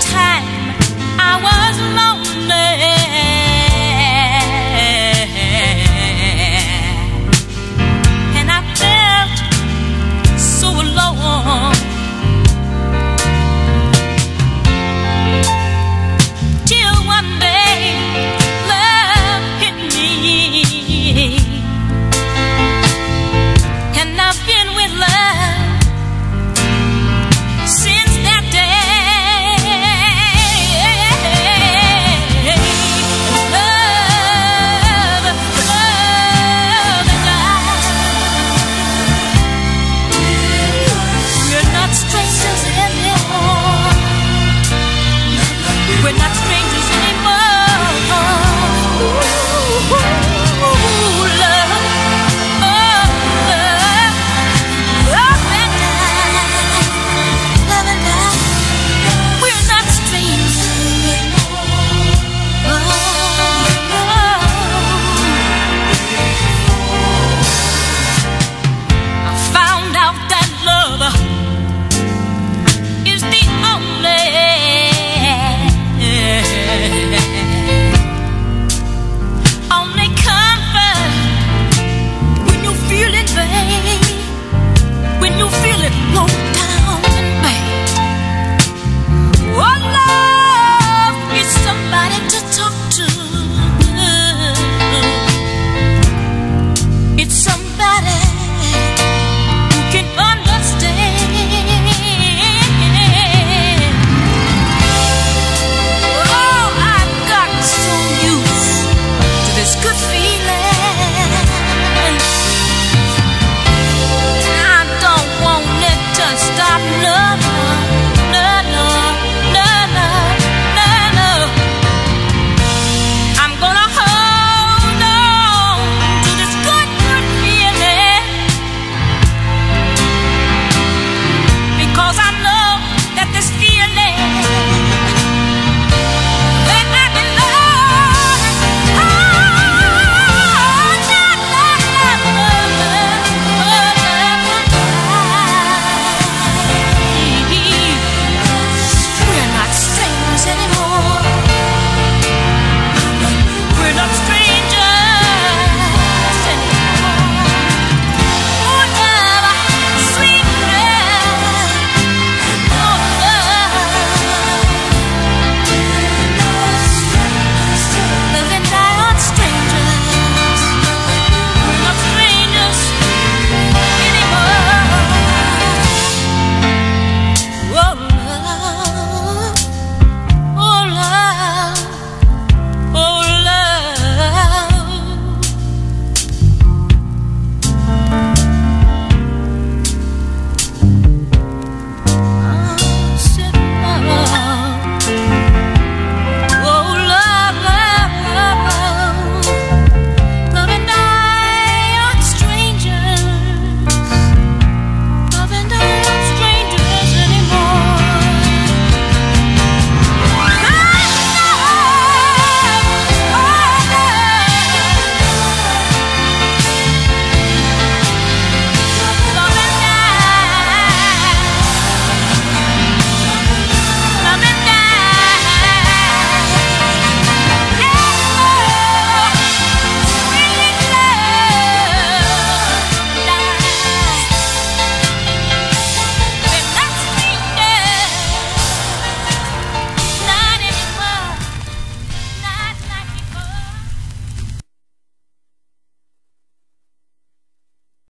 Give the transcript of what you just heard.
time I was lonely.